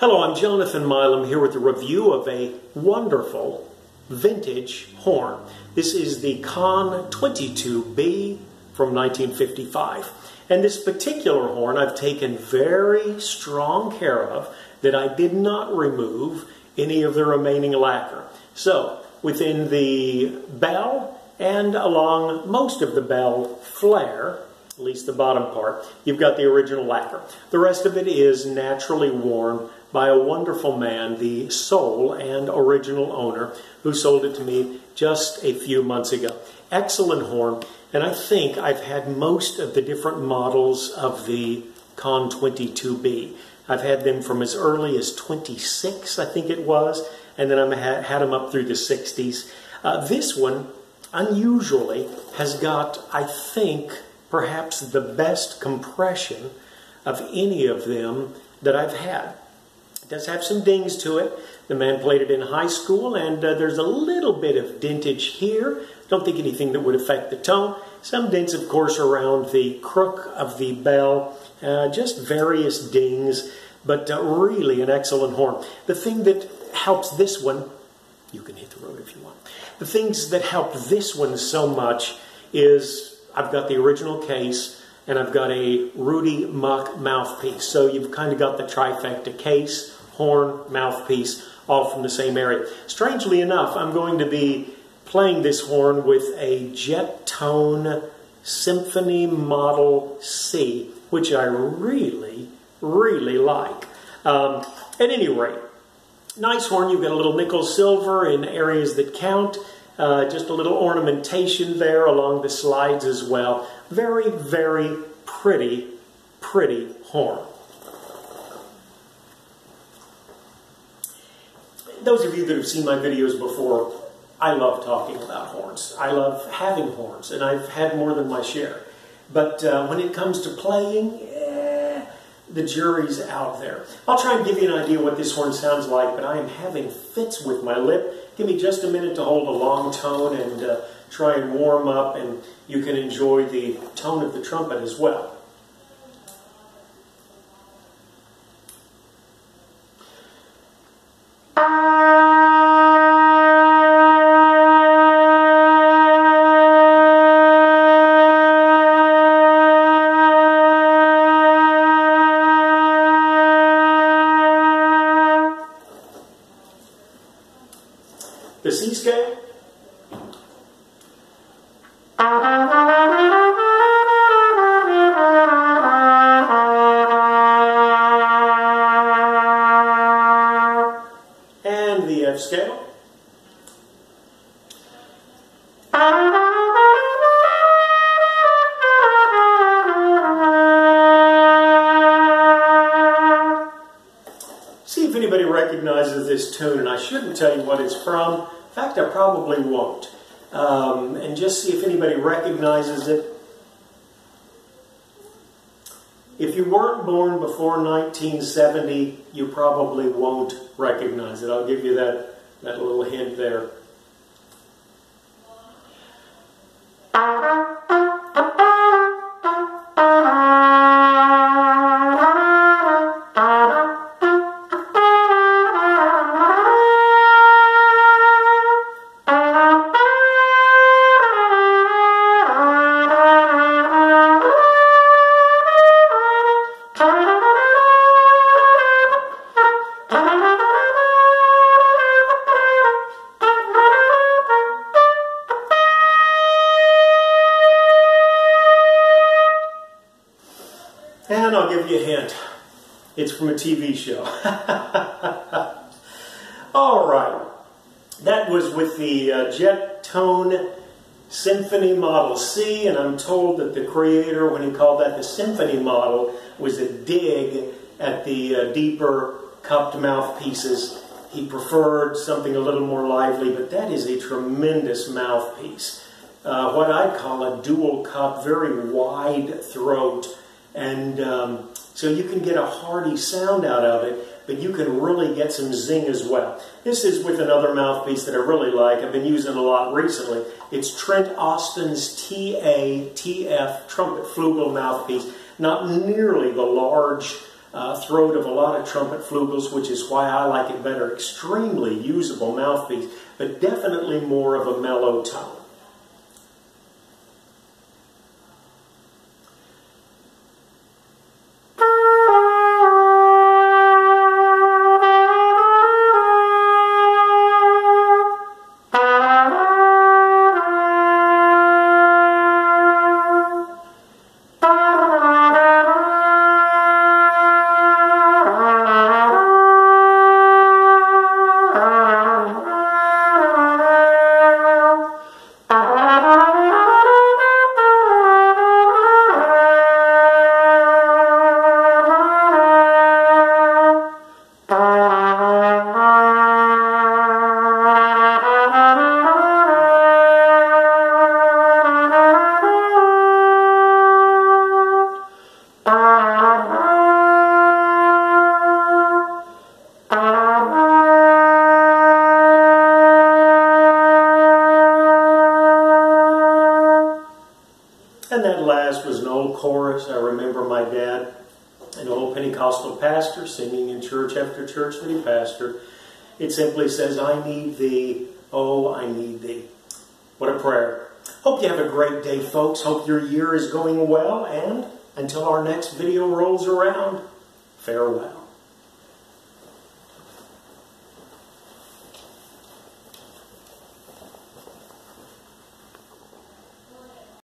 Hello, I'm Jonathan Milam here with a review of a wonderful vintage horn. This is the Conn 22B from 1955. And this particular horn I've taken very strong care of that I did not remove any of the remaining lacquer. So, within the bell and along most of the bell flare, at least the bottom part, you've got the original lacquer. The rest of it is naturally worn by a wonderful man, the sole and original owner, who sold it to me just a few months ago. Excellent horn, and I think I've had most of the different models of the Conn 22B. I've had them from as early as 26, I think it was, and then I've had them up through the 60s. Uh, this one, unusually, has got, I think, perhaps the best compression of any of them that I've had. It does have some dings to it. The man played it in high school, and uh, there's a little bit of dentage here. Don't think anything that would affect the tone. Some dents, of course, around the crook of the bell, uh, just various dings, but uh, really an excellent horn. The thing that helps this one, you can hit the road if you want. The things that help this one so much is I've got the original case and I've got a Rudy Muck mouthpiece. So you've kind of got the trifecta case, horn, mouthpiece, all from the same area. Strangely enough, I'm going to be playing this horn with a Jet Tone Symphony Model C, which I really, really like. Um, at any rate, nice horn. You've got a little nickel silver in areas that count. Uh, just a little ornamentation there along the slides as well. Very, very pretty, pretty horn. Those of you that have seen my videos before, I love talking about horns. I love having horns, and I've had more than my share. But uh, when it comes to playing, eh, the jury's out there. I'll try and give you an idea what this horn sounds like, but I am having fits with my lip Give me just a minute to hold a long tone and uh, try and warm up, and you can enjoy the tone of the trumpet as well. The C scale. And the F scale. See if anybody recognizes this tune, and I shouldn't tell you what it's from. In fact, I probably won't. Um, and just see if anybody recognizes it. If you weren't born before 1970, you probably won't recognize it. I'll give you that, that little hint there. And I'll give you a hint. It's from a TV show. All right. That was with the uh, Jet Tone Symphony Model C, and I'm told that the creator, when he called that the Symphony Model, was a dig at the uh, deeper cupped mouthpieces. He preferred something a little more lively, but that is a tremendous mouthpiece. Uh, what I call a dual cup, very wide throat, and um, so you can get a hearty sound out of it, but you can really get some zing as well. This is with another mouthpiece that I really like. I've been using a lot recently. It's Trent Austin's TA-TF trumpet flugel mouthpiece. Not nearly the large uh, throat of a lot of trumpet flugels, which is why I like it better. Extremely usable mouthpiece, but definitely more of a mellow tone. And that last was an old chorus. I remember my dad, an old Pentecostal pastor, singing in church after church that he pastored. It simply says, I need thee, oh, I need thee. What a prayer. Hope you have a great day, folks. Hope your year is going well, and until our next video rolls around, farewell.